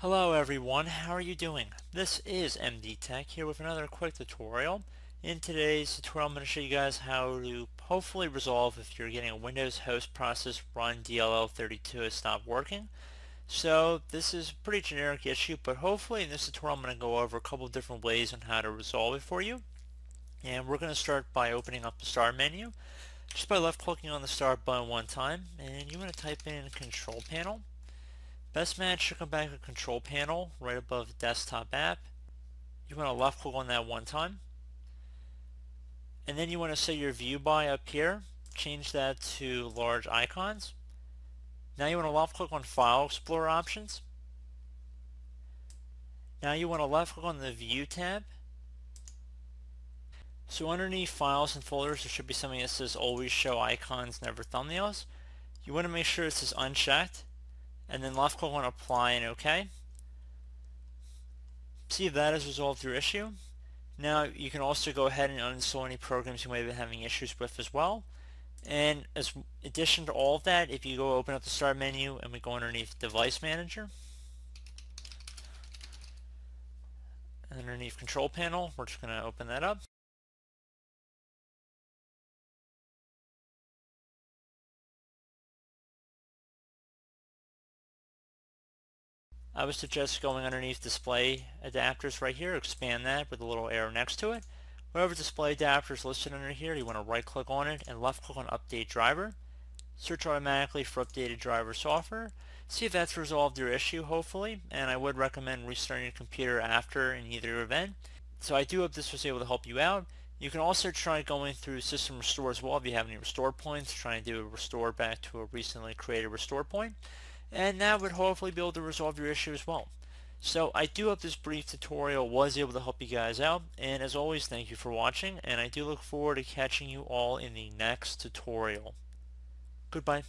Hello everyone, how are you doing? This is MD Tech here with another quick tutorial. In today's tutorial I'm going to show you guys how to hopefully resolve if you're getting a Windows host process Rundll32 has stopped working. So this is a pretty generic issue but hopefully in this tutorial I'm going to go over a couple different ways on how to resolve it for you. And we're going to start by opening up the start menu just by left clicking on the start button one time and you want to type in control panel Best match should come back a control panel right above the desktop app. You want to left click on that one time. And then you want to set your view by up here. Change that to large icons. Now you want to left click on File Explorer options. Now you want to left click on the View tab. So underneath Files and Folders there should be something that says Always Show Icons, Never Thumbnails. You want to make sure this is unchecked and then left click on apply and OK. See if that has resolved your issue. Now you can also go ahead and uninstall any programs you may be having issues with as well. And as addition to all of that, if you go open up the start menu and we go underneath device manager, underneath control panel, we're just going to open that up. I would suggest going underneath display adapters right here, expand that with a little arrow next to it. Whatever display adapter is listed under here, you want to right click on it and left click on update driver. Search automatically for updated driver software. See if that's resolved your issue hopefully and I would recommend restarting your computer after in either event. So I do hope this was able to help you out. You can also try going through system restore as well if you have any restore points, try and do a restore back to a recently created restore point and that would hopefully be able to resolve your issue as well. So I do hope this brief tutorial was able to help you guys out and as always thank you for watching and I do look forward to catching you all in the next tutorial. Goodbye.